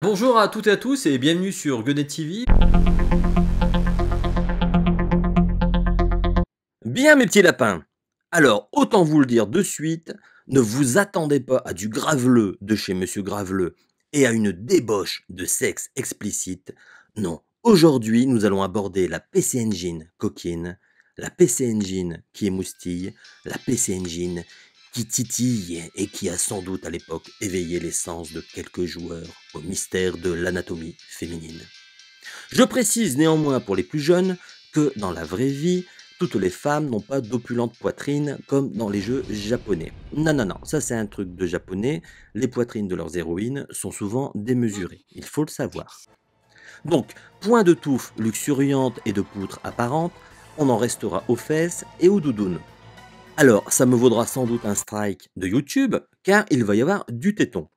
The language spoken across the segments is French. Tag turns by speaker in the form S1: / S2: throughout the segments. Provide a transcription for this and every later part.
S1: Bonjour à toutes et à tous et bienvenue sur Godet TV.
S2: Bien mes petits lapins. Alors, autant vous le dire de suite, ne vous attendez pas à du graveleux de chez Monsieur Graveleux et à une débauche de sexe explicite. Non, aujourd'hui nous allons aborder la PC Engine coquine, la PC Engine qui émoustille, la PC Engine qui titille et qui a sans doute à l'époque éveillé les sens de quelques joueurs au mystère de l'anatomie féminine. Je précise néanmoins pour les plus jeunes que dans la vraie vie, toutes les femmes n'ont pas d'opulentes poitrines comme dans les jeux japonais. Non, non, non, ça c'est un truc de japonais. Les poitrines de leurs héroïnes sont souvent démesurées, il faut le savoir. Donc, point de touffe luxuriante et de poutre apparente, on en restera aux fesses et aux doudounes. Alors, ça me vaudra sans doute un strike de YouTube, car il va y avoir du téton.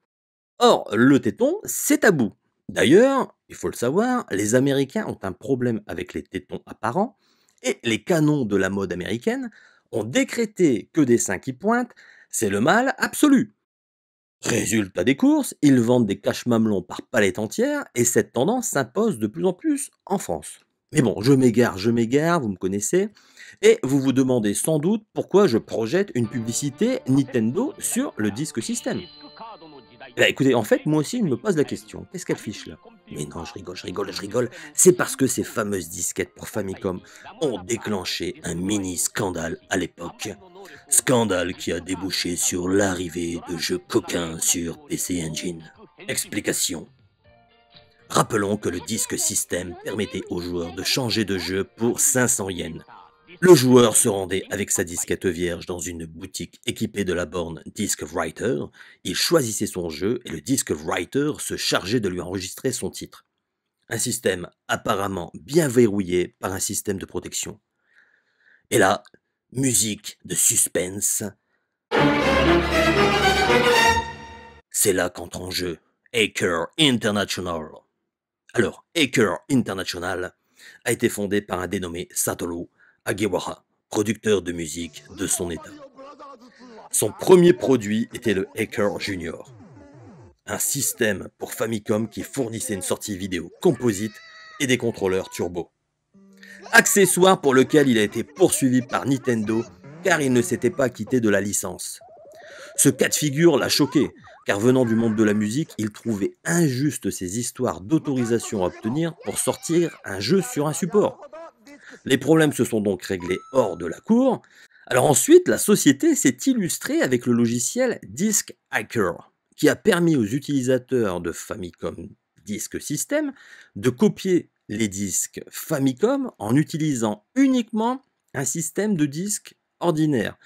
S2: Or, le téton, c'est tabou. D'ailleurs, il faut le savoir, les Américains ont un problème avec les tétons apparents, et les canons de la mode américaine ont décrété que des seins qui pointent, c'est le mal absolu. Résultat des courses, ils vendent des caches-mamelons par palette entière, et cette tendance s'impose de plus en plus en France. Mais bon, je m'égare, je m'égare, vous me connaissez. Et vous vous demandez sans doute pourquoi je projette une publicité Nintendo sur le disque système. Bah écoutez, en fait, moi aussi, je me pose la question. Qu'est-ce qu'elle fiche là? Mais non, je rigole, je rigole, je rigole. C'est parce que ces fameuses disquettes pour Famicom ont déclenché un mini scandale à l'époque. Scandale qui a débouché sur l'arrivée de jeux coquins sur PC Engine. Explication. Rappelons que le disque système permettait aux joueurs de changer de jeu pour 500 yens. Le joueur se rendait avec sa disquette vierge dans une boutique équipée de la borne Disc Writer, il choisissait son jeu et le Disc Writer se chargeait de lui enregistrer son titre. Un système apparemment bien verrouillé par un système de protection. Et là, musique de suspense. C'est là qu'entre en jeu Aker International. Alors, Aker International a été fondé par un dénommé Satoru Agewara, producteur de musique de son état. Son premier produit était le Aker Junior, un système pour Famicom qui fournissait une sortie vidéo composite et des contrôleurs turbo. Accessoire pour lequel il a été poursuivi par Nintendo car il ne s'était pas quitté de la licence. Ce cas de figure l'a choqué, car venant du monde de la musique, il trouvait injuste ces histoires d'autorisation à obtenir pour sortir un jeu sur un support. Les problèmes se sont donc réglés hors de la cour. Alors ensuite, la société s'est illustrée avec le logiciel Disk Hacker, qui a permis aux utilisateurs de Famicom Disk System de copier les disques Famicom en utilisant uniquement un système de disque ordinaire.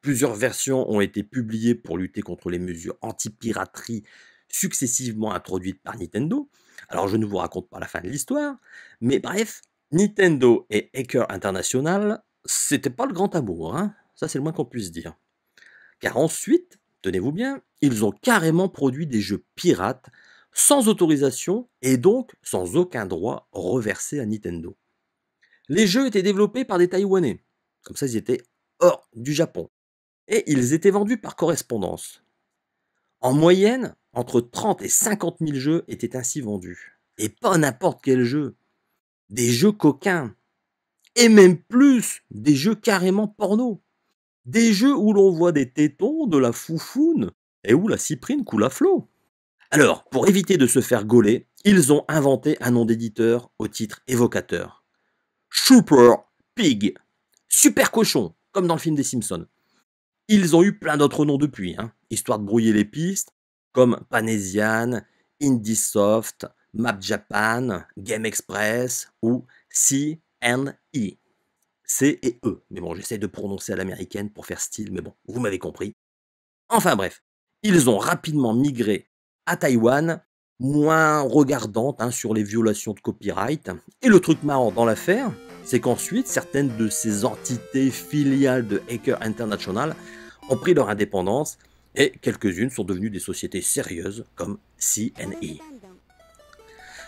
S2: Plusieurs versions ont été publiées pour lutter contre les mesures anti-piraterie successivement introduites par Nintendo. Alors je ne vous raconte pas la fin de l'histoire, mais bref, Nintendo et Hacker International, c'était pas le grand amour, hein ça c'est le moins qu'on puisse dire. Car ensuite, tenez-vous bien, ils ont carrément produit des jeux pirates sans autorisation et donc sans aucun droit reversé à Nintendo. Les jeux étaient développés par des Taïwanais, comme ça ils étaient hors du Japon et ils étaient vendus par correspondance. En moyenne, entre 30 et 50 000 jeux étaient ainsi vendus. Et pas n'importe quel jeu. Des jeux coquins. Et même plus, des jeux carrément porno. Des jeux où l'on voit des tétons, de la foufoune, et où la cyprine coule à flot. Alors, pour éviter de se faire gauler, ils ont inventé un nom d'éditeur au titre évocateur. Super Pig. Super cochon, comme dans le film des Simpsons. Ils ont eu plein d'autres noms depuis, hein, histoire de brouiller les pistes, comme Panesian, Indiesoft, Map Japan, Game Express ou C&E. C et E. Mais bon, j'essaie de prononcer à l'américaine pour faire style, mais bon, vous m'avez compris. Enfin bref, ils ont rapidement migré à Taïwan, moins regardante hein, sur les violations de copyright. Et le truc marrant dans l'affaire, c'est qu'ensuite, certaines de ces entités filiales de Hacker International ont pris leur indépendance et quelques-unes sont devenues des sociétés sérieuses comme CNE.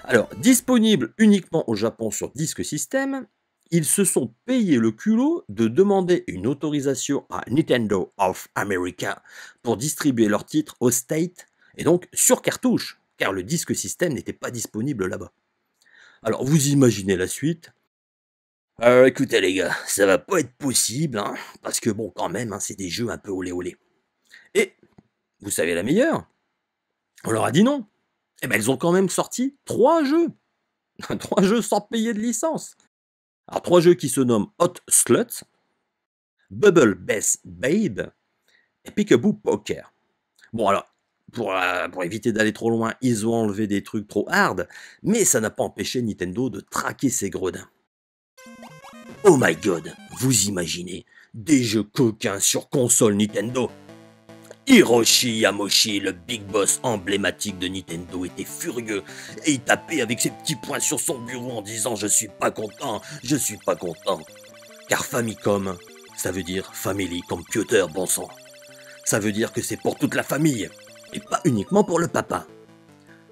S2: Alors, disponibles uniquement au Japon sur Disk System, ils se sont payés le culot de demander une autorisation à Nintendo of America pour distribuer leurs titres au State et donc sur cartouche, car le disque système n'était pas disponible là-bas. Alors vous imaginez la suite. Alors écoutez les gars, ça va pas être possible, hein, parce que bon quand même, hein, c'est des jeux un peu olé olé. Et vous savez la meilleure On leur a dit non. Eh ben ils ont quand même sorti trois jeux. trois jeux sans payer de licence. Alors trois jeux qui se nomment Hot Slut, Bubble Bass Babe et Peekaboo Poker. Bon alors, pour, euh, pour éviter d'aller trop loin, ils ont enlevé des trucs trop hard, mais ça n'a pas empêché Nintendo de traquer ses gredins. Oh my god, vous imaginez des jeux coquins sur console Nintendo Hiroshi Yamoshi, le big boss emblématique de Nintendo, était furieux et il tapait avec ses petits poings sur son bureau en disant Je suis pas content, je suis pas content. Car Famicom, ça veut dire Family Computer, bon sang. Ça veut dire que c'est pour toute la famille et pas uniquement pour le papa.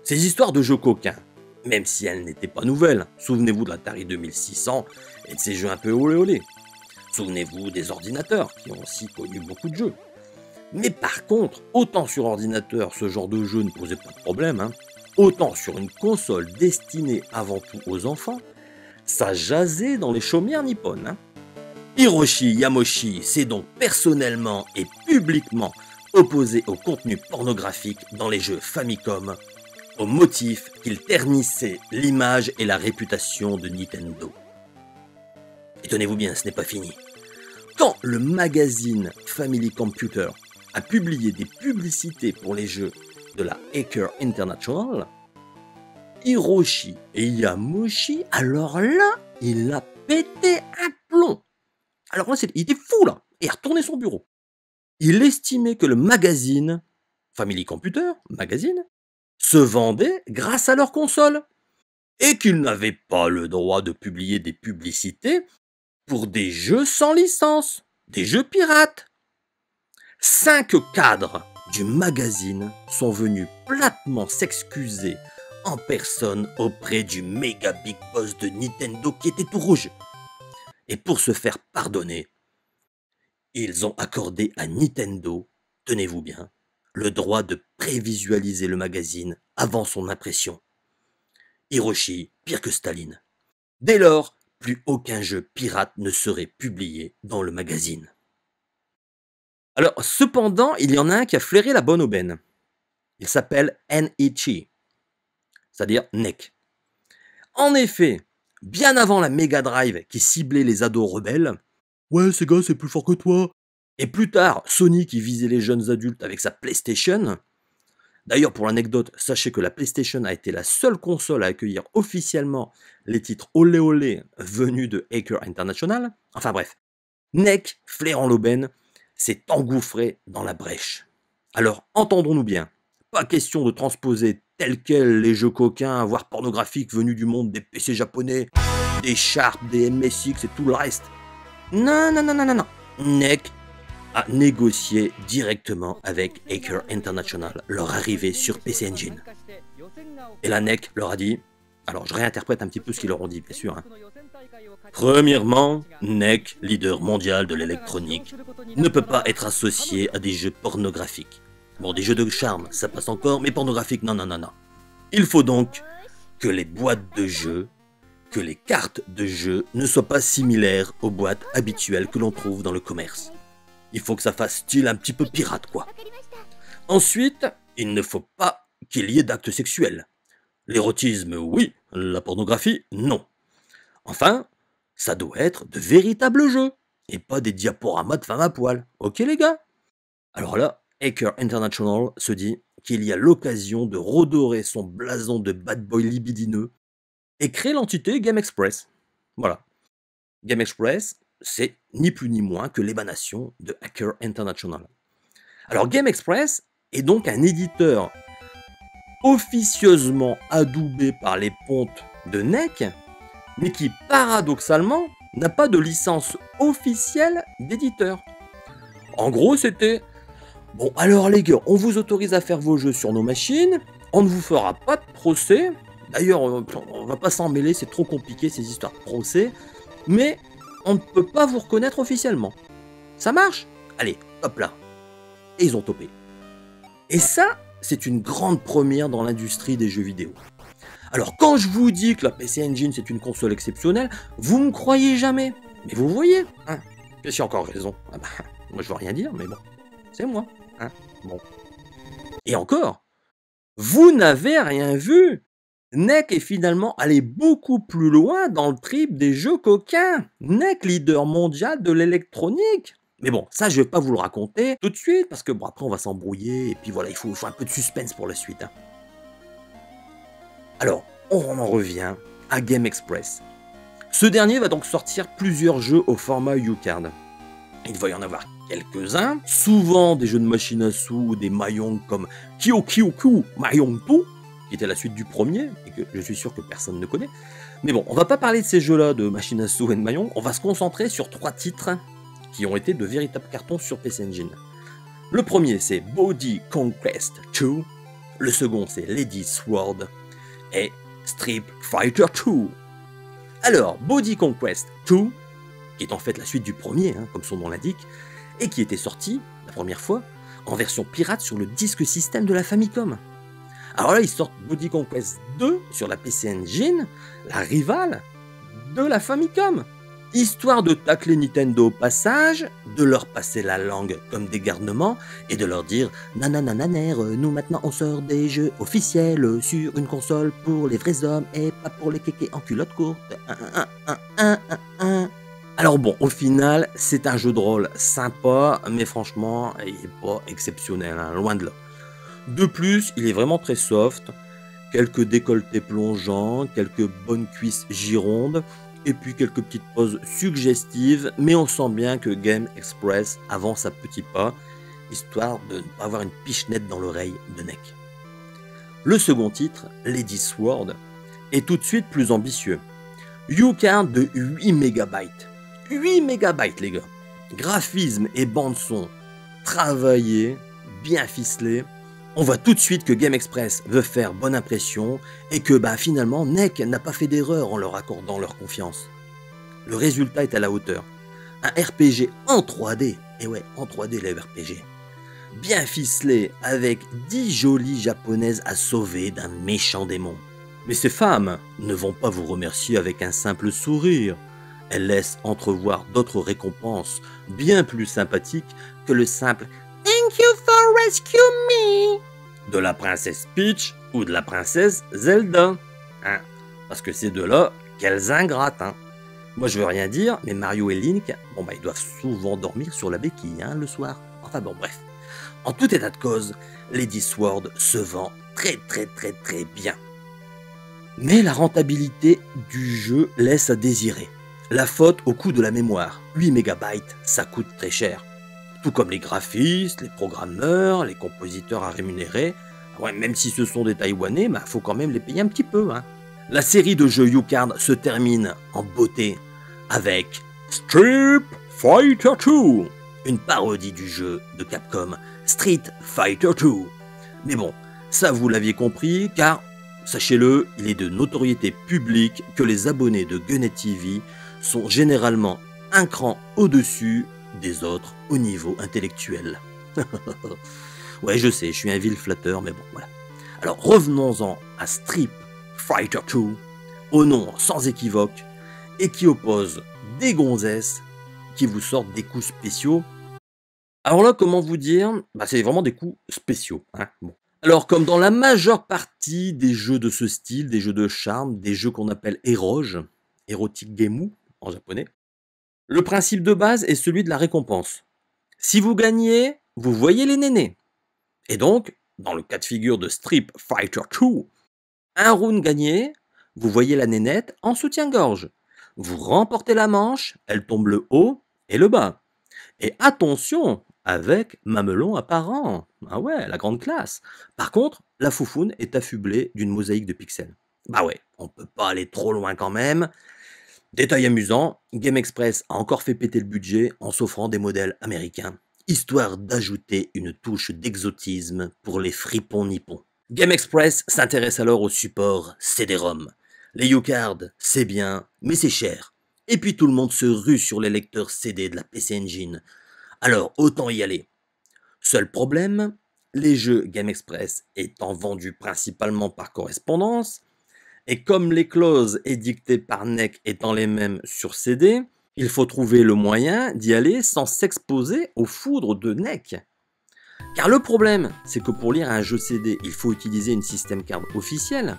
S2: Ces histoires de jeux coquins, même si elles n'étaient pas nouvelles, souvenez-vous de l'Atari 2600 et de ces jeux un peu olé olé. Souvenez-vous des ordinateurs qui ont aussi connu beaucoup de jeux. Mais par contre, autant sur ordinateur ce genre de jeu ne posait pas de problème, hein, autant sur une console destinée avant tout aux enfants, ça jasait dans les chaumières nippones. Hein. Hiroshi Yamoshi s'est donc personnellement et publiquement opposé au contenu pornographique dans les jeux Famicom, au motif qu'il ternissait l'image et la réputation de Nintendo. Et tenez-vous bien, ce n'est pas fini. Quand le magazine Family Computer a publié des publicités pour les jeux de la Hacker International, Hiroshi et Yamoshi, alors là, il a pété un plomb. Alors là, il était fou là, et a retourné son bureau il estimait que le magazine, Family Computer, magazine, se vendait grâce à leur console, et qu'il n'avait pas le droit de publier des publicités pour des jeux sans licence, des jeux pirates. Cinq cadres du magazine sont venus platement s'excuser en personne auprès du méga big boss de Nintendo qui était tout rouge. Et pour se faire pardonner, ils ont accordé à Nintendo, tenez-vous bien, le droit de prévisualiser le magazine avant son impression. Hiroshi, pire que Staline. Dès lors, plus aucun jeu pirate ne serait publié dans le magazine. Alors, cependant, il y en a un qui a flairé la bonne aubaine. Il s'appelle NEC, c'est-à-dire NEC. En effet, bien avant la Mega Drive qui ciblait les ados rebelles, Ouais, gars, c'est plus fort que toi. Et plus tard, Sony qui visait les jeunes adultes avec sa PlayStation. D'ailleurs, pour l'anecdote, sachez que la PlayStation a été la seule console à accueillir officiellement les titres olé olé venus de Hacker International. Enfin bref, NEC, flairant l'aubaine, s'est engouffré dans la brèche. Alors, entendons-nous bien, pas question de transposer tel quel les jeux coquins, voire pornographiques venus du monde des PC japonais, des Sharp, des MSX et tout le reste. Non, non, non, non, non, non. NEC a négocié directement avec Hacker International leur arrivée sur PC Engine. Et la NEC leur a dit, alors je réinterprète un petit peu ce qu'ils leur ont dit, bien sûr. Hein. Premièrement, NEC, leader mondial de l'électronique, ne peut pas être associé à des jeux pornographiques. Bon, des jeux de charme, ça passe encore, mais pornographique, non, non, non, non. Il faut donc que les boîtes de jeux que les cartes de jeu ne soient pas similaires aux boîtes habituelles que l'on trouve dans le commerce. Il faut que ça fasse style un petit peu pirate, quoi. Ensuite, il ne faut pas qu'il y ait d'actes sexuels. L'érotisme, oui, la pornographie, non. Enfin, ça doit être de véritables jeux, et pas des diaporamas de femmes à poil. Ok les gars? Alors là, Hacker International se dit qu'il y a l'occasion de redorer son blason de bad boy libidineux et créer l'entité Game Express. Voilà. Game Express, c'est ni plus ni moins que l'émanation de Hacker International. Alors Game Express est donc un éditeur officieusement adoubé par les pontes de NEC, mais qui paradoxalement n'a pas de licence officielle d'éditeur. En gros, c'était Bon, alors les gars, on vous autorise à faire vos jeux sur nos machines, on ne vous fera pas de procès, D'ailleurs, on va pas s'en mêler, c'est trop compliqué ces histoires de procès. Mais on ne peut pas vous reconnaître officiellement. Ça marche? Allez, hop là. Et ils ont topé. Et ça, c'est une grande première dans l'industrie des jeux vidéo. Alors quand je vous dis que la PC Engine c'est une console exceptionnelle, vous me croyez jamais. Mais vous voyez, hein, j'ai encore raison. Ah bah, moi je veux rien dire, mais bon, c'est moi. Hein, bon. Et encore, vous n'avez rien vu. NEC est finalement allé beaucoup plus loin dans le trip des jeux coquins. NEC, leader mondial de l'électronique. Mais bon, ça, je vais pas vous le raconter tout de suite, parce que bon, après, on va s'embrouiller, et puis voilà, il faut, un peu de suspense pour la suite. Hein. Alors, on en revient à Game Express. Ce dernier va donc sortir plusieurs jeux au format U-Card. Il va y en avoir quelques-uns, souvent des jeux de machine à sous ou des maillons comme Kyokyoku Mayong 2, qui était la suite du premier, et que je suis sûr que personne ne connaît. Mais bon, on va pas parler de ces jeux-là de machine à sous et de maillons, on va se concentrer sur trois titres qui ont été de véritables cartons sur PC Engine. Le premier c'est Body Conquest 2, le second c'est Lady Sword et Strip Fighter 2. Alors, Body Conquest 2, qui est en fait la suite du premier, hein, comme son nom l'indique, et qui était sorti, la première fois, en version pirate sur le disque système de la Famicom. Alors là, ils sortent Body Conquest 2 sur la PC Engine, la rivale de la Famicom histoire de tacler Nintendo au passage, de leur passer la langue comme des garnements et de leur dire nananananer, nous maintenant on sort des jeux officiels sur une console pour les vrais hommes et pas pour les kékés en culotte courte. Alors bon, au final, c'est un jeu de rôle sympa, mais franchement, il n'est pas exceptionnel, hein, loin de là. De plus, il est vraiment très soft, quelques décolletés plongeants, quelques bonnes cuisses girondes, et puis quelques petites pauses suggestives, mais on sent bien que Game Express avance à petits pas, histoire de ne pas avoir une pichenette dans l'oreille de Neck. Le second titre, Lady Sword, est tout de suite plus ambitieux. U-Card de 8 MB. 8 MB les gars. Graphisme et bande son travaillés, bien ficelés, on voit tout de suite que Game Express veut faire bonne impression et que bah, finalement NEC n'a pas fait d'erreur en leur accordant leur confiance. Le résultat est à la hauteur. Un RPG en 3D, et ouais, en 3D les RPG. Bien ficelé avec 10 jolies japonaises à sauver d'un méchant démon. Mais ces femmes ne vont pas vous remercier avec un simple sourire. Elles laissent entrevoir d'autres récompenses bien plus sympathiques que le simple For rescue me de la princesse Peach ou de la princesse Zelda. Hein Parce que ces deux-là, quelles ingrates. Hein Moi je veux rien dire, mais Mario et Link, bon bah ils doivent souvent dormir sur la béquille hein, le soir. Enfin bon bref. En tout état de cause, Lady Sword se vend très très très très bien. Mais la rentabilité du jeu laisse à désirer. La faute au coût de la mémoire. 8 MB, ça coûte très cher tout comme les graphistes, les programmeurs, les compositeurs à rémunérer. Ouais, même si ce sont des Taïwanais, il bah, faut quand même les payer un petit peu. Hein. La série de jeux U-Card se termine en beauté avec Street Fighter 2, une parodie du jeu de Capcom Street Fighter 2. Mais bon, ça vous l'aviez compris, car sachez-le, il est de notoriété publique que les abonnés de Gunnet TV sont généralement un cran au-dessus des autres au niveau intellectuel. ouais, je sais, je suis un vil flatteur, mais bon, voilà. Alors revenons-en à Strip Fighter 2, au nom sans équivoque, et qui oppose des gonzesses qui vous sortent des coups spéciaux. Alors là, comment vous dire? Bah, C'est vraiment des coups spéciaux. Hein. Alors, comme dans la majeure partie des jeux de ce style, des jeux de charme, des jeux qu'on appelle éroge, érotique gemu en japonais, le principe de base est celui de la récompense. Si vous gagnez, vous voyez les nénés. Et donc, dans le cas de figure de Strip Fighter 2, un round gagné, vous voyez la nénette en soutien-gorge. Vous remportez la manche, elle tombe le haut et le bas. Et attention, avec mamelon apparent. Ah ouais, la grande classe. Par contre, la foufoune est affublée d'une mosaïque de pixels. Bah ouais, on peut pas aller trop loin quand même. Détail amusant, Game Express a encore fait péter le budget en s'offrant des modèles américains, histoire d'ajouter une touche d'exotisme pour les fripons nippons. Game Express s'intéresse alors au support CD-ROM. Les U-Cards, c'est bien, mais c'est cher. Et puis tout le monde se rue sur les lecteurs CD de la PC Engine. Alors autant y aller. Seul problème, les jeux Game Express étant vendus principalement par correspondance, et comme les clauses édictées par NEC étant les mêmes sur CD, il faut trouver le moyen d'y aller sans s'exposer aux foudres de NEC. Car le problème, c'est que pour lire un jeu CD, il faut utiliser une système card officielle.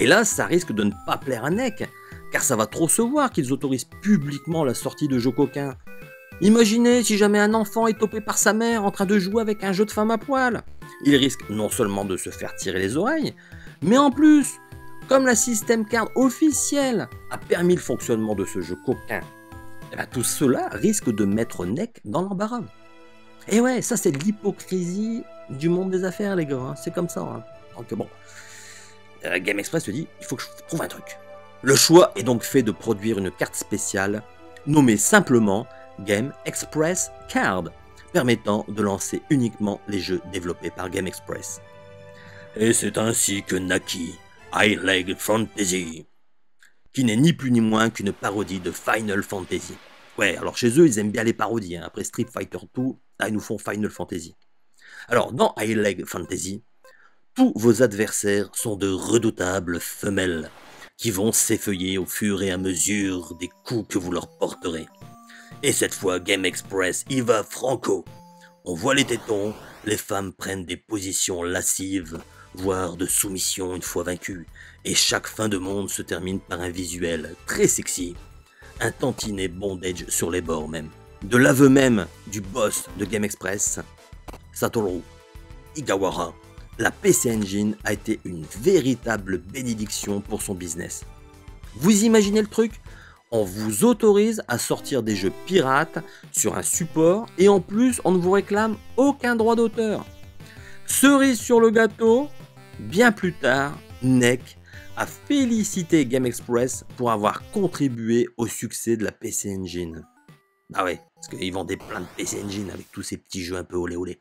S2: Et là, ça risque de ne pas plaire à NEC, car ça va trop se voir qu'ils autorisent publiquement la sortie de jeux coquins. Imaginez si jamais un enfant est topé par sa mère en train de jouer avec un jeu de femme à poil. Il risque non seulement de se faire tirer les oreilles, mais en plus, comme la système card officielle a permis le fonctionnement de ce jeu coquin, eh ben, tout cela risque de mettre NEC dans l'embarras. Et ouais, ça c'est l'hypocrisie du monde des affaires, les gars. Hein. C'est comme ça. Hein. Donc bon, euh, Game Express se dit, il faut que je trouve un truc. Le choix est donc fait de produire une carte spéciale nommée simplement Game Express Card, permettant de lancer uniquement les jeux développés par Game Express. Et c'est ainsi que Naki High Leg Fantasy, qui n'est ni plus ni moins qu'une parodie de Final Fantasy. Ouais, alors chez eux, ils aiment bien les parodies. Hein. Après Street Fighter 2, là, ils nous font Final Fantasy. Alors, dans High Leg Fantasy, tous vos adversaires sont de redoutables femelles qui vont s'effeuiller au fur et à mesure des coups que vous leur porterez. Et cette fois, Game Express y franco. On voit les tétons, les femmes prennent des positions lascives, voire de soumission une fois vaincues, et chaque fin de monde se termine par un visuel très sexy, un tantinet bondage sur les bords même. De l'aveu même du boss de Game Express, Satoru Igawara, la PC Engine a été une véritable bénédiction pour son business. Vous imaginez le truc? On vous autorise à sortir des jeux pirates sur un support et en plus on ne vous réclame aucun droit d'auteur. Cerise sur le gâteau, bien plus tard, NEC a félicité Game Express pour avoir contribué au succès de la PC Engine. Ah ouais, parce qu'ils vendaient plein de PC Engine avec tous ces petits jeux un peu olé olé.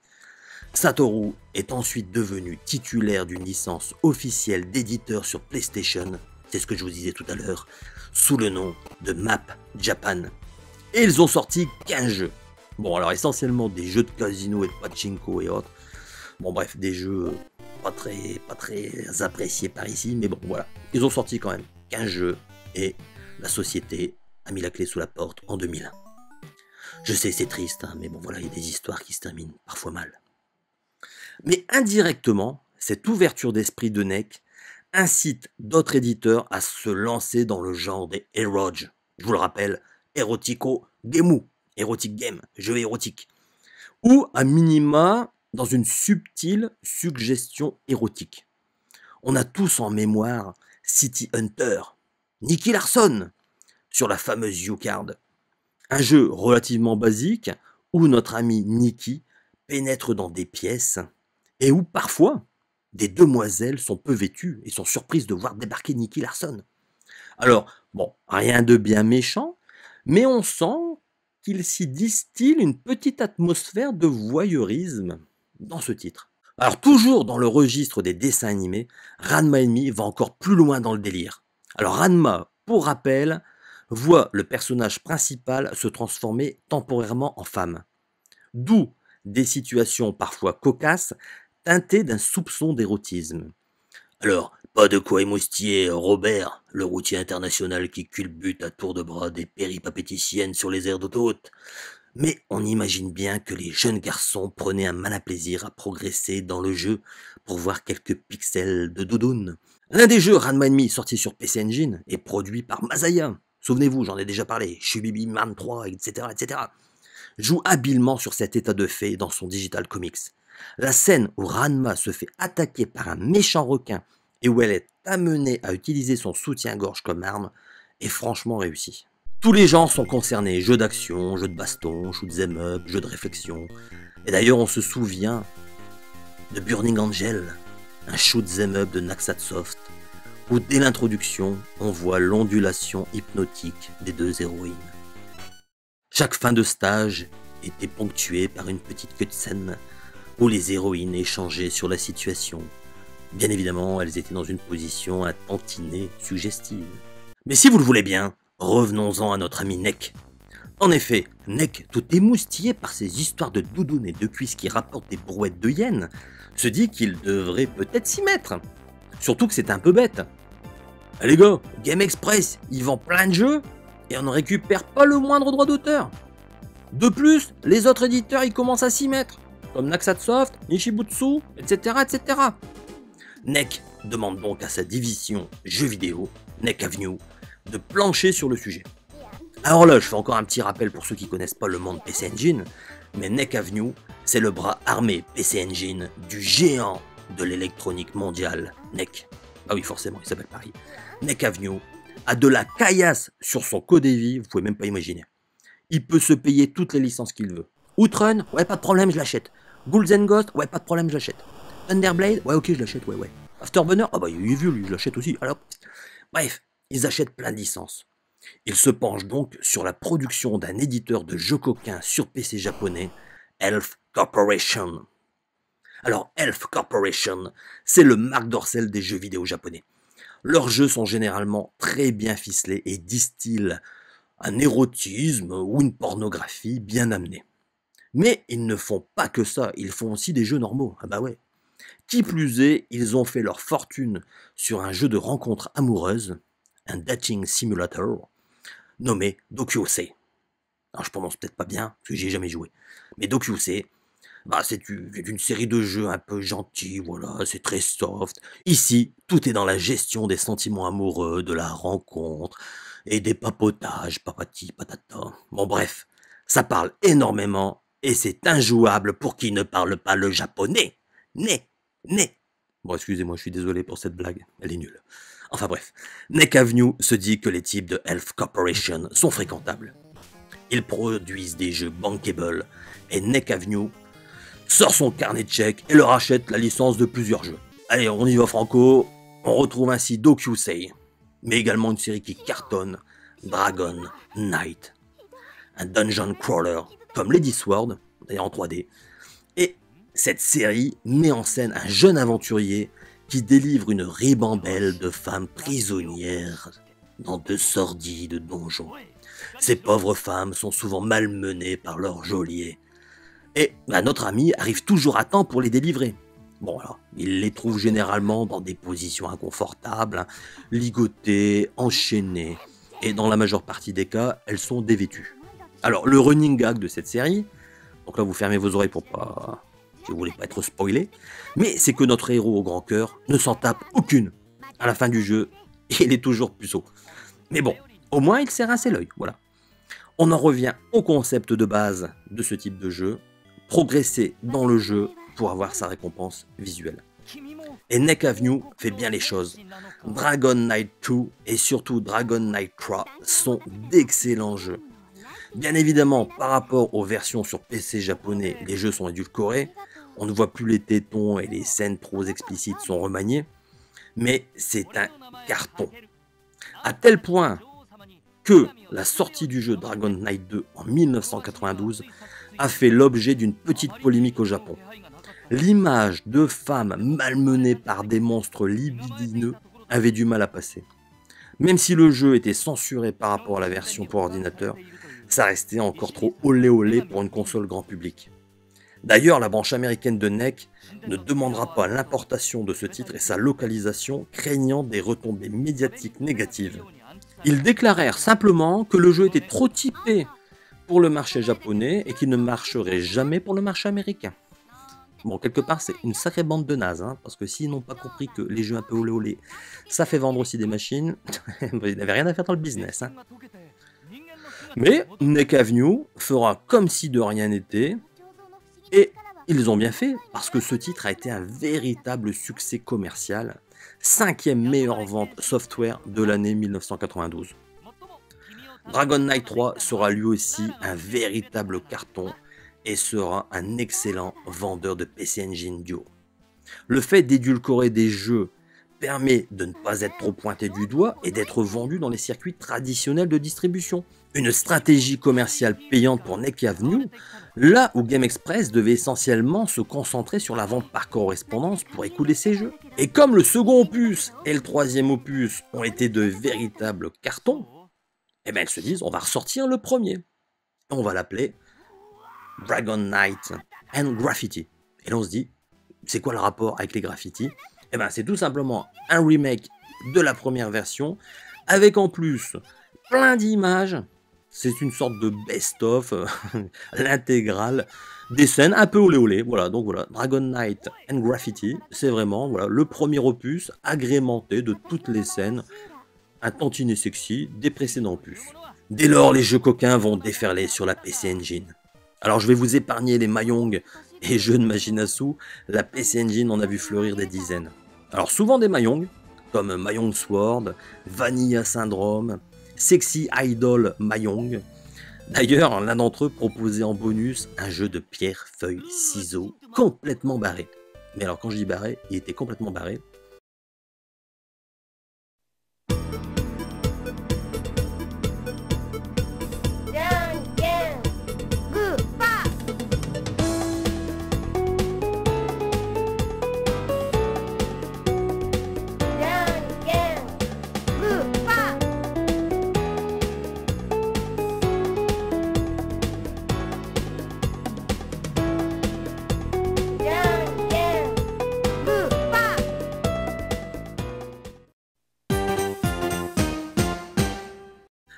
S2: Satoru est ensuite devenu titulaire d'une licence officielle d'éditeur sur PlayStation, c'est ce que je vous disais tout à l'heure, sous le nom de Map Japan. Et ils ont sorti 15 jeux. Bon, alors essentiellement des jeux de casino et de pachinko et autres. Bon, bref, des jeux pas très, pas très appréciés par ici, mais bon, voilà. Ils ont sorti quand même 15 jeux et la société a mis la clé sous la porte en 2001. Je sais, c'est triste, hein, mais bon, voilà, il y a des histoires qui se terminent parfois mal. Mais indirectement, cette ouverture d'esprit de NEC incite d'autres éditeurs à se lancer dans le genre des Eroge. Je vous le rappelle, Erotico Gemu, Erotic Game, jeu érotique. Ou à minima dans une subtile suggestion érotique. On a tous en mémoire City Hunter, Nicky Larson, sur la fameuse U-Card. Un jeu relativement basique où notre ami Nicky pénètre dans des pièces et où parfois des demoiselles sont peu vêtues et sont surprises de voir débarquer Nicky Larson. Alors, bon, rien de bien méchant, mais on sent qu'il s'y distille une petite atmosphère de voyeurisme dans ce titre. Alors toujours dans le registre des dessins animés, Ranma Enemy va encore plus loin dans le délire. Alors Ranma, pour rappel, voit le personnage principal se transformer temporairement en femme. D'où des situations parfois cocasses teinté d'un soupçon d'érotisme. Alors, pas de quoi émoustiller Robert, le routier international qui culbute à tour de bras des péripapéticiennes sur les airs d'autoroute. Mais on imagine bien que les jeunes garçons prenaient un malin plaisir à progresser dans le jeu pour voir quelques pixels de doudoune. L'un des jeux Ranma Enemy sorti sur PC Engine est produit par Masaya. Souvenez-vous, j'en ai déjà parlé, Shubibi Man 3, etc., etc. Joue habilement sur cet état de fait dans son Digital Comics. La scène où Ranma se fait attaquer par un méchant requin et où elle est amenée à utiliser son soutien-gorge comme arme est franchement réussie. Tous les genres sont concernés, jeux d'action, jeux de baston, shoot'em up, jeux de réflexion. Et d'ailleurs on se souvient de Burning Angel, un shoot'em up de Naxatsoft, où dès l'introduction on voit l'ondulation hypnotique des deux héroïnes. Chaque fin de stage était ponctuée par une petite cutscene où les héroïnes échangeaient sur la situation. Bien évidemment, elles étaient dans une position à tantiner suggestive. Mais si vous le voulez bien, revenons-en à notre ami Neck. En effet, Neck, tout émoustillé par ses histoires de doudounes et de cuisses qui rapportent des brouettes de hyènes, se dit qu'il devrait peut-être s'y mettre. Surtout que c'est un peu bête. Eh les gars, Game Express, ils vendent plein de jeux et on ne récupère pas le moindre droit d'auteur. De plus, les autres éditeurs ils commencent à s'y mettre, comme Naxatsoft, Nishibutsu, etc. etc. Demande donc à sa division jeux vidéo, NEC Avenue, de plancher sur le sujet. Alors là, je fais encore un petit rappel pour ceux qui connaissent pas le monde PC Engine, mais NEC Avenue, c'est le bras armé PC Engine du géant de l'électronique mondiale, NEC. Ah oui, forcément, il s'appelle Paris. NEC Avenue a de la caillasse sur son code vie, vous pouvez même pas imaginer. Il peut se payer toutes les licences qu'il veut. Outrun, ouais, pas de problème, je l'achète. Ghouls and Ghost, ouais, pas de problème, je l'achète. Thunderblade, ouais, ok, je l'achète, ouais, ouais. Afterburner, ah bah, il est vieux, lui, je l'achète aussi. Alors, bref, ils achètent plein de licences. Ils se penchent donc sur la production d'un éditeur de jeux coquins sur PC japonais, Elf Corporation. Alors, Elf Corporation, c'est le Marc Dorcel des jeux vidéo japonais. Leurs jeux sont généralement très bien ficelés et distillent un érotisme ou une pornographie bien amenée. Mais ils ne font pas que ça, ils font aussi des jeux normaux. Ah bah ouais. Qui plus est, ils ont fait leur fortune sur un jeu de rencontre amoureuse, un dating simulator, nommé DokuSei. Alors je prononce peut-être pas bien, parce que j'y ai jamais joué. Mais DokuSei, bah, c'est une série de jeux un peu gentils, voilà, c'est très soft. Ici, tout est dans la gestion des sentiments amoureux, de la rencontre, et des papotages, papati, patata. Bon bref, ça parle énormément, et c'est injouable pour qui ne parle pas le japonais. Né, né. Bon, excusez-moi, je suis désolé pour cette blague, elle est nulle. Enfin bref, Neck Avenue se dit que les types de Elf Corporation sont fréquentables. Ils produisent des jeux bankable, et Neck Avenue sort son carnet de chèques et leur achète la licence de plusieurs jeux. Allez, on y va franco, on retrouve ainsi DokuSei, mais également une série qui cartonne, Dragon Knight, un dungeon crawler comme Lady Sword, d'ailleurs en 3D, et cette série met en scène un jeune aventurier qui délivre une ribambelle de femmes prisonnières dans de sordides donjons. Ces pauvres femmes sont souvent malmenées par leurs geôliers et bah, notre ami arrive toujours à temps pour les délivrer. Bon, alors, il les trouve généralement dans des positions inconfortables, hein, ligotées, enchaînées, et dans la majeure partie des cas, elles sont dévêtues. Alors, le running gag de cette série, donc là vous fermez vos oreilles pour pas. Vous voulez pas être spoilé, mais c'est que notre héros au grand cœur ne s'en tape aucune. À la fin du jeu, il est toujours puceau. Mais bon, au moins il s'est rincé l'œil, voilà. On en revient au concept de base de ce type de jeu, progresser dans le jeu pour avoir sa récompense visuelle. Et Neck Avenue fait bien les choses. Dragon Knight 2 et surtout Dragon Knight 3 sont d'excellents jeux. Bien évidemment, par rapport aux versions sur PC japonais, les jeux sont édulcorés, on ne voit plus les tétons et les scènes trop explicites sont remaniées, mais c'est un carton. À tel point que la sortie du jeu Dragon Knight 2 en 1992 a fait l'objet d'une petite polémique au Japon. L'image de femmes malmenées par des monstres libidineux avait du mal à passer. Même si le jeu était censuré par rapport à la version pour ordinateur, ça restait encore trop olé olé pour une console grand public. D'ailleurs, la branche américaine de NEC ne demandera pas l'importation de ce titre et sa localisation, craignant des retombées médiatiques négatives. Ils déclarèrent simplement que le jeu était trop typé pour le marché japonais et qui ne marcherait jamais pour le marché américain. Bon, quelque part, c'est une sacrée bande de nazes, hein, parce que s'ils n'ont pas compris que les jeux un peu olé olé, ça fait vendre aussi des machines, ils n'avaient rien à faire dans le business. Hein. Mais Neck Avenue fera comme si de rien n'était, et ils ont bien fait, parce que ce titre a été un véritable succès commercial, cinquième meilleure vente software de l'année 1992. Dragon Knight 3 sera lui aussi un véritable carton et sera un excellent vendeur de PC Engine Duo. Le fait d'édulcorer des jeux permet de ne pas être trop pointé du doigt et d'être vendu dans les circuits traditionnels de distribution. Une stratégie commerciale payante pour Neck Avenue, là où Game Express devait essentiellement se concentrer sur la vente par correspondance pour écouler ses jeux. Et comme le second opus et le troisième opus ont été de véritables cartons, eh bien, elles se disent, on va ressortir le premier. On va l'appeler Dragon Knight and Graffiti. Et là, on se dit, c'est quoi le rapport avec les graffitis? Eh ben, c'est tout simplement un remake de la première version, avec en plus plein d'images. C'est une sorte de best-of, l'intégrale des scènes un peu olé olé. Voilà, donc voilà, Dragon Knight and Graffiti, c'est vraiment voilà, le premier opus agrémenté de toutes les scènes, un tantinet sexy des précédents opus. Dès lors, les jeux coquins vont déferler sur la PC Engine. Alors je vais vous épargner les Mayong et jeux de Majinasu, la PC Engine en a vu fleurir des dizaines. Alors souvent des Mayong, comme Mayong Sword, Vanilla Syndrome, Sexy Idol Mayong. D'ailleurs, l'un d'entre eux proposait en bonus un jeu de pierre, feuille, ciseaux, complètement barré. Mais alors quand je dis barré, il était complètement barré,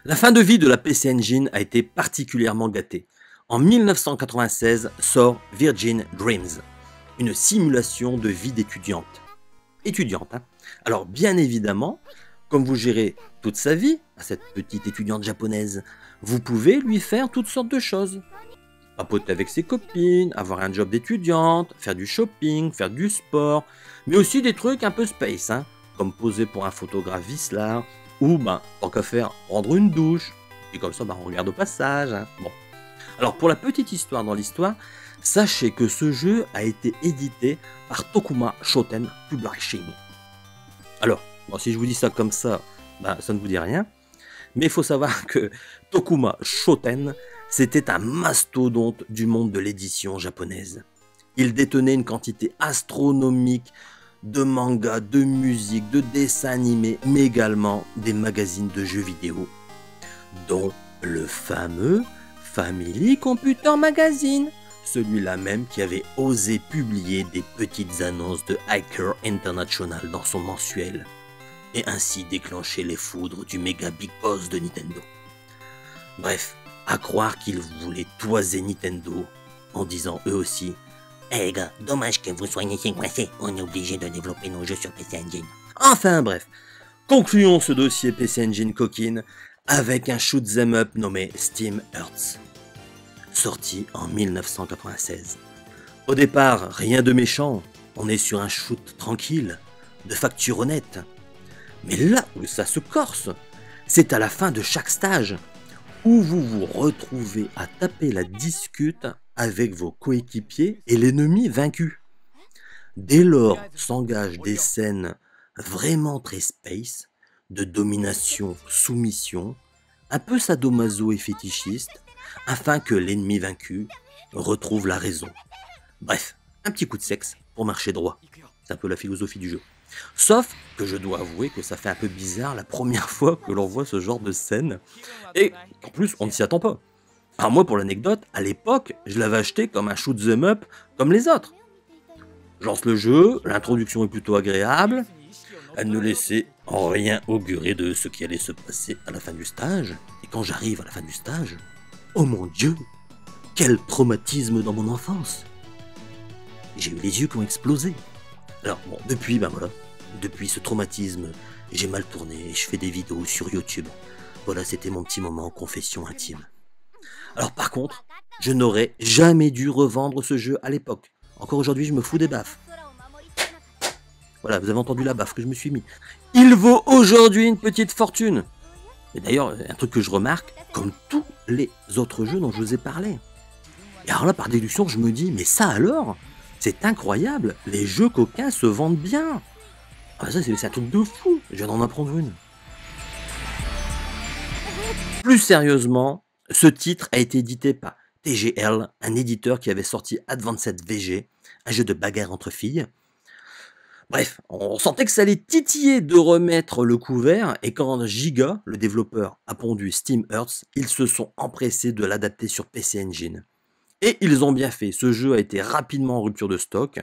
S2: La fin de vie de la PC Engine a été particulièrement gâtée. En 1996 sort Virgin Dreams, une simulation de vie d'étudiante. Étudiante, hein Alors bien évidemment, comme vous gérez toute sa vie à cette petite étudiante japonaise, vous pouvez lui faire toutes sortes de choses. Papoter avec ses copines, avoir un job d'étudiante, faire du shopping, faire du sport, mais aussi des trucs un peu space, hein, comme poser pour un photographe Vislar, ou, ben, tant qu'à faire, prendre une douche. Et comme ça, ben, on regarde au passage. Hein. Bon. Alors, pour la petite histoire dans l'histoire, sachez que ce jeu a été édité par Tokuma Shoten Publishing. Alors, si je vous dis ça comme ça, ben, ça ne vous dit rien. Mais il faut savoir que Tokuma Shoten, c'était un mastodonte du monde de l'édition japonaise. Il détenait une quantité astronomique de mangas, de musique, de dessins animés, mais également des magazines de jeux vidéo, dont le fameux Family Computer Magazine, celui-là même qui avait osé publier des petites annonces de Hacker International dans son mensuel, et ainsi déclencher les foudres du méga big boss de Nintendo. Bref, à croire qu'ils voulaient toiser Nintendo en disant eux aussi eh gars, dommage que vous soyez coincé. On est obligé de développer nos jeux sur PC Engine. Enfin bref, concluons ce dossier PC Engine coquine avec un shoot them up nommé Steam Earths, sorti en 1996. Au départ, rien de méchant, on est sur un shoot tranquille, de facture honnête. Mais là où ça se corse, c'est à la fin de chaque stage, où vous vous retrouvez à taper la discute avec vos coéquipiers et l'ennemi vaincu. Dès lors s'engagent des scènes vraiment très space, de domination, soumission, un peu sadomaso et fétichiste, afin que l'ennemi vaincu retrouve la raison. Bref, un petit coup de sexe pour marcher droit. C'est un peu la philosophie du jeu. Sauf que je dois avouer que ça fait un peu bizarre la première fois que l'on voit ce genre de scène. Et en plus, on ne s'y attend pas. Alors moi, pour l'anecdote, à l'époque, je l'avais acheté comme un shoot them up comme les autres. Je lance le jeu, l'introduction est plutôt agréable, elle ne laissait en rien augurer de ce qui allait se passer à la fin du stage. Et quand j'arrive à la fin du stage, oh mon dieu, quel traumatisme dans mon enfance J'ai eu les yeux qui ont explosé. Alors bon, depuis, ben voilà, depuis ce traumatisme, j'ai mal tourné et je fais des vidéos sur YouTube. Voilà, c'était mon petit moment en confession intime. Alors par contre, je n'aurais jamais dû revendre ce jeu à l'époque. Encore aujourd'hui, je me fous des baffes. Voilà, vous avez entendu la baffe que je me suis mis. Il vaut aujourd'hui une petite fortune. Et d'ailleurs, un truc que je remarque, comme tous les autres jeux dont je vous ai parlé. Et alors là, par déduction, je me dis, mais ça alors C'est incroyable, les jeux coquins se vendent bien. Ah ça, c'est un truc de fou, je viens d'en apprendre une. Plus sérieusement, ce titre a été édité par TGL, un éditeur qui avait sorti Advanced VG, un jeu de bagarre entre filles. Bref, on sentait que ça allait titiller de remettre le couvert, et quand Giga, le développeur, a pondu Steam Earth, ils se sont empressés de l'adapter sur PC Engine. Et ils ont bien fait, ce jeu a été rapidement en rupture de stock.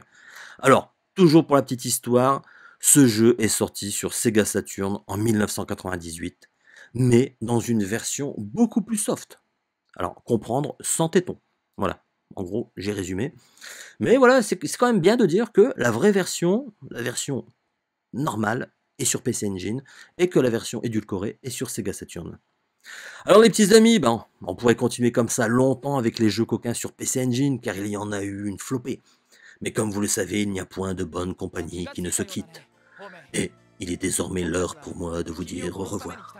S2: Alors, toujours pour la petite histoire, ce jeu est sorti sur Sega Saturn en 1998, mais dans une version beaucoup plus soft. Alors, comprendre sans téton. Voilà, en gros, j'ai résumé. Mais voilà, c'est quand même bien de dire que la vraie version, la version normale, est sur PC Engine, et que la version édulcorée est sur Sega Saturn. Alors les petits amis, ben, on pourrait continuer comme ça longtemps avec les jeux coquins sur PC Engine, car il y en a eu une flopée. Mais comme vous le savez, il n'y a point de bonne compagnie qui ne se quitte. Et il est désormais l'heure pour moi de vous dire au revoir.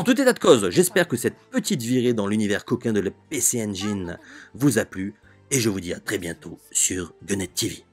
S2: En tout état de cause, j'espère que cette petite virée dans l'univers coquin de la PC Engine vous a plu, et je vous dis à très bientôt sur Gunnet TV.